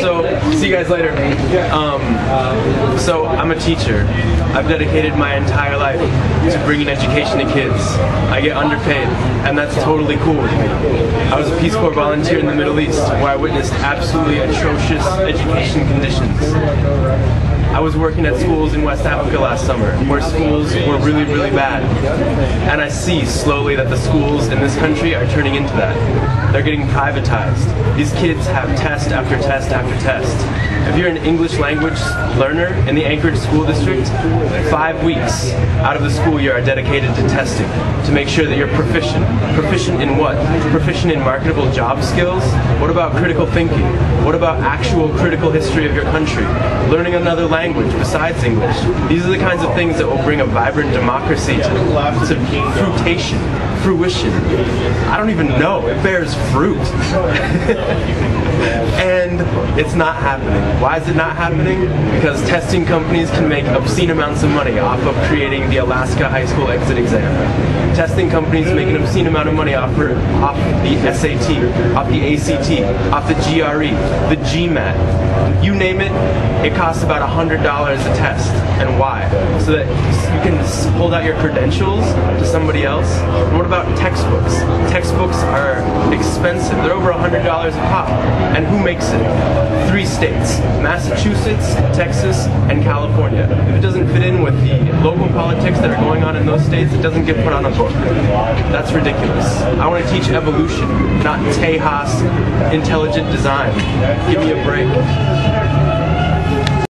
So, see you guys later. Um, so, I'm a teacher. I've dedicated my entire life to bringing education to kids. I get underpaid, and that's totally cool with me. I was a Peace Corps volunteer in the Middle East, where I witnessed absolutely atrocious education conditions. I was working at schools in West Africa last summer, where schools were really, really bad. And I see slowly that the schools in this country are turning into that. They're getting privatized. These kids have test after test after test. If you're an English language learner in the Anchorage School District, five weeks out of the school year are dedicated to testing to make sure that you're proficient. Proficient in what? Proficient in marketable job skills? What about critical thinking? What about actual critical history of your country? Learning another language besides English. These are the kinds of things that will bring a vibrant democracy to, to fruitation, fruition. I don't even know. It bears fruit. it's not happening. Why is it not happening? Because testing companies can make obscene amounts of money off of creating the Alaska High School exit exam. Testing companies make an obscene amount of money off, off the SAT, off the ACT, off the GRE, the GMAT. You name it, it costs about $100 a test. And why? So that you can hold out your credentials to somebody else. What about textbooks? Textbooks are expensive. They're over $100 a pop. And who makes it? Three states Massachusetts, Texas, and California. If it doesn't fit in with the local politics that are going on in those states, it doesn't get put on a book. That's ridiculous. I want to teach evolution, not Tejas intelligent design. Give me a break.